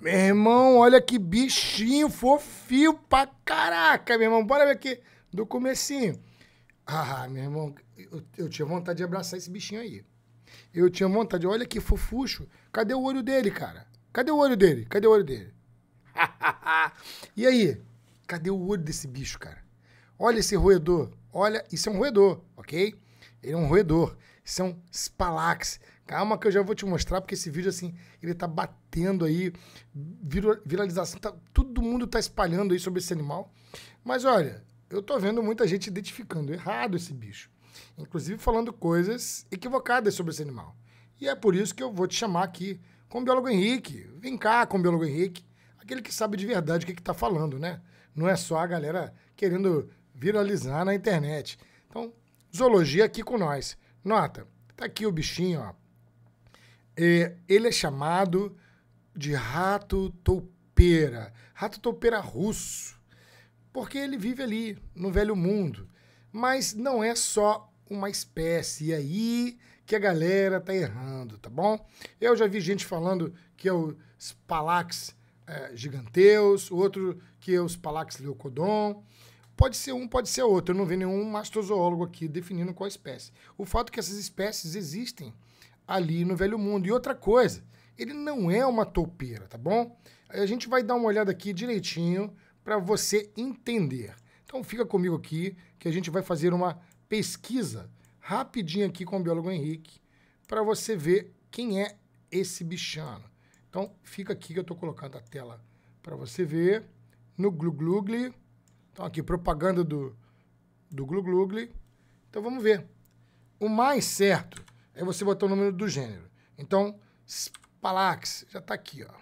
Meu irmão, olha que bichinho fofinho pra caraca, meu irmão. Bora ver aqui do comecinho. Ah, meu irmão, eu, eu tinha vontade de abraçar esse bichinho aí. Eu tinha vontade, olha que fofucho. Cadê o olho dele, cara? Cadê o olho dele? Cadê o olho dele? e aí? Cadê o olho desse bicho, cara? Olha esse roedor. Olha, isso é um roedor, ok? Ele é um roedor. Isso é Spalax. Calma que eu já vou te mostrar, porque esse vídeo, assim, ele tá batendo aí, viralização, tá, todo mundo tá espalhando aí sobre esse animal. Mas olha, eu tô vendo muita gente identificando errado esse bicho. Inclusive falando coisas equivocadas sobre esse animal. E é por isso que eu vou te chamar aqui com o biólogo Henrique. Vem cá com o biólogo Henrique, aquele que sabe de verdade o que, que tá falando, né? Não é só a galera querendo viralizar na internet. Então, zoologia aqui com nós. Nota, tá aqui o bichinho, ó. É, ele é chamado de rato toupeira, rato toupeira russo, porque ele vive ali no velho mundo. Mas não é só uma espécie, e aí que a galera tá errando, tá bom? Eu já vi gente falando que é o Spalax é, giganteus, outro que é o Spalax leucodon. Pode ser um, pode ser outro. Eu não vi nenhum mastrozoólogo aqui definindo qual espécie. O fato é que essas espécies existem ali no Velho Mundo. E outra coisa, ele não é uma toupeira, tá bom? A gente vai dar uma olhada aqui direitinho para você entender. Então fica comigo aqui que a gente vai fazer uma pesquisa rapidinho aqui com o biólogo Henrique para você ver quem é esse bichano. Então fica aqui que eu estou colocando a tela para você ver no Gluglugli. Então, aqui, propaganda do, do Gluglugli. Então, vamos ver. O mais certo é você botar o número do gênero. Então, Spalax, já está aqui, ó.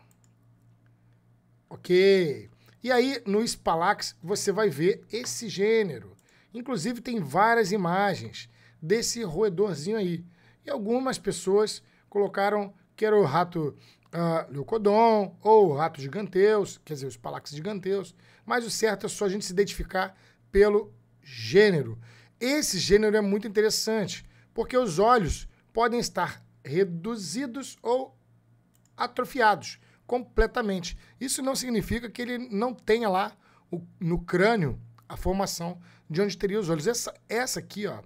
Ok. E aí, no Spalax, você vai ver esse gênero. Inclusive, tem várias imagens desse roedorzinho aí. E algumas pessoas colocaram que era o rato uh, leucodon ou o rato giganteus, quer dizer, os Spalax giganteus mas o certo é só a gente se identificar pelo gênero. Esse gênero é muito interessante, porque os olhos podem estar reduzidos ou atrofiados completamente. Isso não significa que ele não tenha lá o, no crânio a formação de onde teria os olhos. Essa, essa aqui, ó,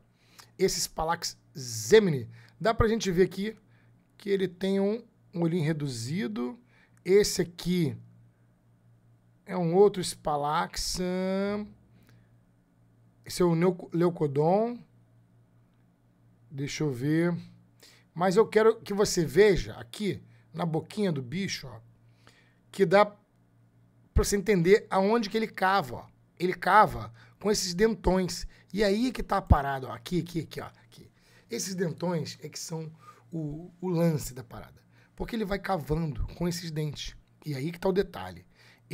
esse Spalax zemini, dá pra gente ver aqui que ele tem um, um olhinho reduzido. Esse aqui é um outro Spalaxan. Esse é o Leucodon. Deixa eu ver. Mas eu quero que você veja aqui, na boquinha do bicho, ó, que dá para você entender aonde que ele cava. Ó. Ele cava com esses dentões. E aí que tá parado, ó, aqui, aqui, aqui, ó, aqui. Esses dentões é que são o, o lance da parada. Porque ele vai cavando com esses dentes. E aí que tá o detalhe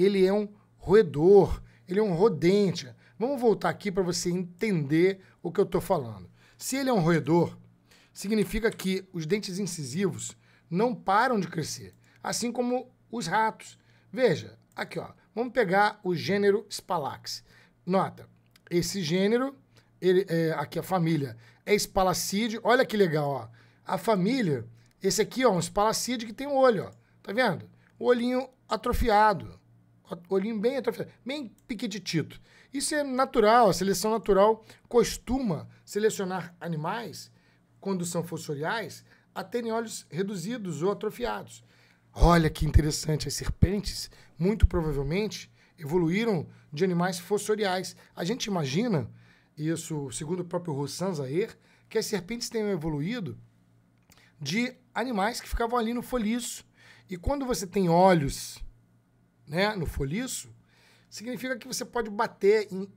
ele é um roedor, ele é um rodente. Vamos voltar aqui para você entender o que eu estou falando. Se ele é um roedor, significa que os dentes incisivos não param de crescer, assim como os ratos. Veja, aqui ó, vamos pegar o gênero Spalax. Nota, esse gênero, ele, é, aqui a família é Spalacide. Olha que legal, ó. A família, esse aqui ó, um Spalacide que tem um olho, ó. Tá vendo? O olhinho atrofiado olhinho bem atrofiado, bem piquititito. Isso é natural, a seleção natural costuma selecionar animais, quando são fossoriais, a terem olhos reduzidos ou atrofiados. Olha que interessante, as serpentes, muito provavelmente, evoluíram de animais fossoriais. A gente imagina, isso segundo o próprio Roussan Zaher, que as serpentes tenham evoluído de animais que ficavam ali no foliço. E quando você tem olhos né, no foliço, significa que você pode bater em,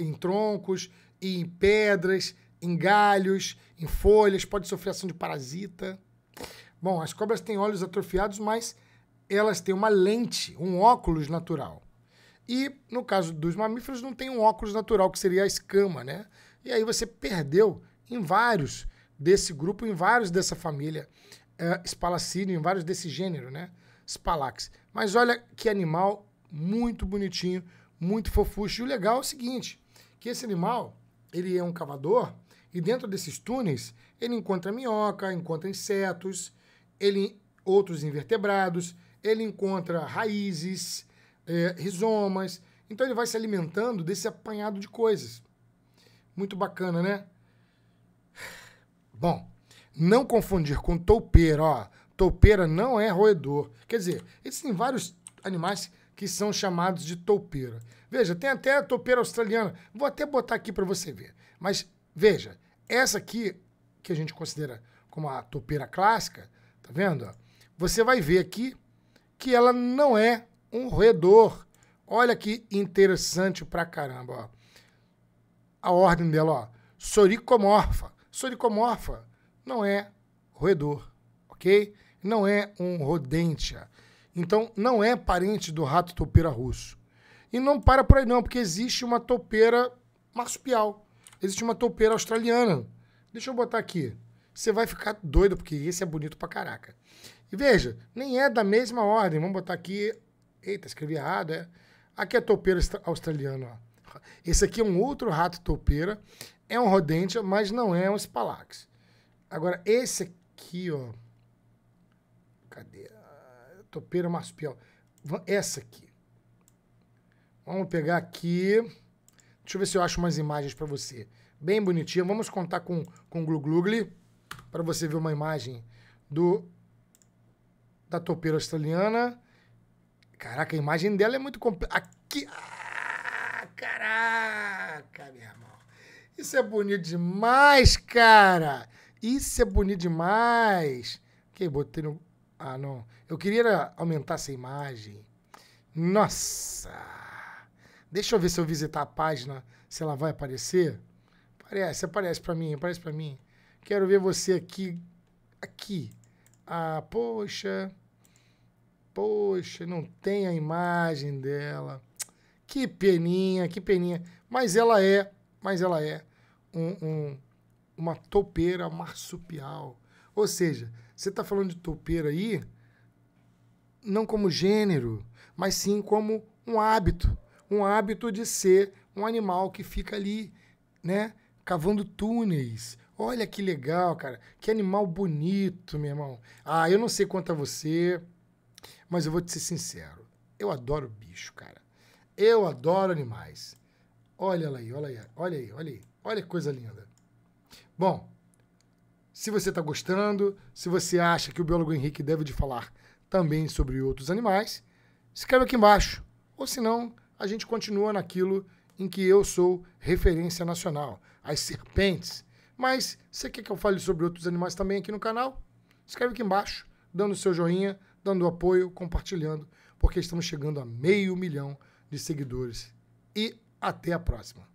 em troncos, em pedras, em galhos, em folhas, pode sofrer ação de parasita. Bom, as cobras têm olhos atrofiados, mas elas têm uma lente, um óculos natural. E no caso dos mamíferos não tem um óculos natural, que seria a escama, né? E aí você perdeu em vários desse grupo, em vários dessa família Spalacine, em vários desse gênero, né? Spalax. Mas olha que animal muito bonitinho, muito fofucho. E o legal é o seguinte, que esse animal, ele é um cavador e dentro desses túneis ele encontra minhoca, encontra insetos, ele outros invertebrados, ele encontra raízes, é, rizomas. Então ele vai se alimentando desse apanhado de coisas. Muito bacana, né? Bom, não confundir com toupeira, ó. Toupeira não é roedor. Quer dizer, existem vários animais que são chamados de toupeira. Veja, tem até a toupeira australiana. Vou até botar aqui para você ver. Mas veja, essa aqui, que a gente considera como a toupeira clássica, tá vendo? Você vai ver aqui que ela não é um roedor. Olha que interessante pra caramba, ó. A ordem dela, ó. Soricomorfa. Soricomorfa não é roedor, ok? Não é um rodêntia. Então, não é parente do rato topeira russo. E não para por aí não, porque existe uma topeira marsupial. Existe uma topeira australiana. Deixa eu botar aqui. Você vai ficar doido, porque esse é bonito pra caraca. E veja, nem é da mesma ordem. Vamos botar aqui. Eita, escrevi errado, é. Aqui é topeira australiano, ó. Esse aqui é um outro rato topeira. É um rodente, mas não é um espalax. Agora, esse aqui, ó. Cadê? Topeira marsupial. Essa aqui. Vamos pegar aqui. Deixa eu ver se eu acho umas imagens para você. Bem bonitinha. Vamos contar com, com Gluglugli para você ver uma imagem do da topeira australiana. Caraca, a imagem dela é muito completa. Aqui. Ah, caraca, meu irmão. Isso é bonito demais, cara. Isso é bonito demais. Que botei no. Ah, não. Eu queria aumentar essa imagem. Nossa. Deixa eu ver se eu visitar a página, se ela vai aparecer. Aparece, aparece para mim, aparece para mim. Quero ver você aqui. Aqui. Ah, poxa. Poxa, não tem a imagem dela. Que peninha, que peninha. Mas ela é, mas ela é um, um, uma topeira marsupial. Ou seja, você está falando de topeira aí, não como gênero, mas sim como um hábito. Um hábito de ser um animal que fica ali, né? Cavando túneis, Olha que legal, cara. Que animal bonito, meu irmão. Ah, eu não sei quanto a você, mas eu vou te ser sincero. Eu adoro bicho, cara. Eu adoro animais. Olha ela aí, olha aí, olha aí, olha aí. Olha que coisa linda. Bom, se você está gostando, se você acha que o biólogo Henrique deve de falar também sobre outros animais, escreve aqui embaixo. Ou senão, a gente continua naquilo em que eu sou referência nacional, as serpentes mas você quer que eu fale sobre outros animais também aqui no canal? Escreve aqui embaixo, dando seu joinha, dando apoio, compartilhando, porque estamos chegando a meio milhão de seguidores. E até a próxima.